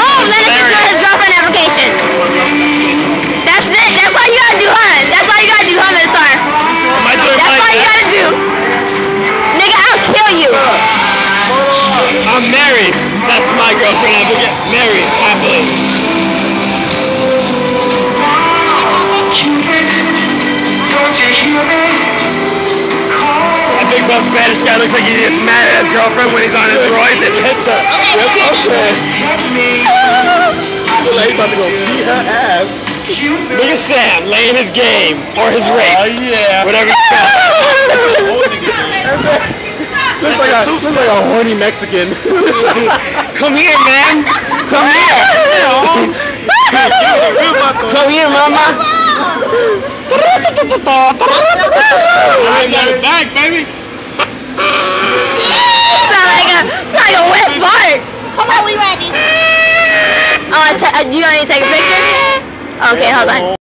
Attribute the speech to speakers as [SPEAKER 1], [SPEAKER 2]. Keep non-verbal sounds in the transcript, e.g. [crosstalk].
[SPEAKER 1] Boom, let us secure his girlfriend application. That's it. That's all you gotta do, huh? That's all you gotta do?
[SPEAKER 2] Am I doing
[SPEAKER 1] That's all you gotta do. Nigga, I'll kill you.
[SPEAKER 2] I'm married. That's my girlfriend. I get married happily. That Spanish guy looks like he gets mad at his girlfriend when he's on his roids and hits her. Yes, okay. Look like he's about to go beat her ass. Look at Sam laying his game or his rape. Oh yeah. Whatever you [laughs] Looks like a looks like a horny Mexican. [laughs] Come here, man. Come here. Come here, mama. [laughs] I got it back, baby.
[SPEAKER 1] Sound like a, sound like a wet fart.
[SPEAKER 3] Come on, we ready.
[SPEAKER 1] Oh, I t- uh, you want me to take a picture? Okay, hold on.